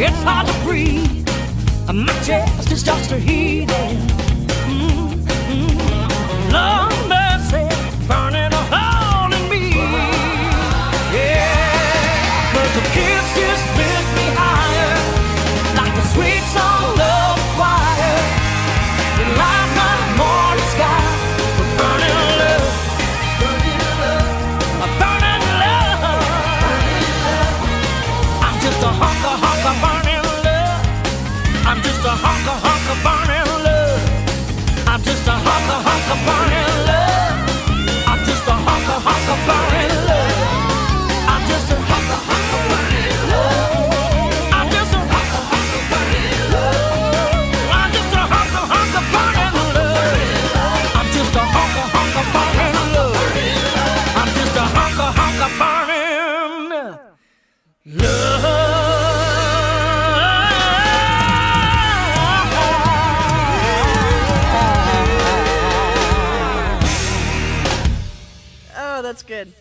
It's hard to breathe. My chest is just a heaving. I'm just a hunk of hunk of burning love. I'm just a hunk of burning love. I'm just a hunk of burning love. I'm just a hunk of burning love. I'm just a hunk of burning love. I'm just a hunk of burning love. I'm just a hunk of hunk of burning love. I'm just a hunk of hunk of burning love. Oh, that's good.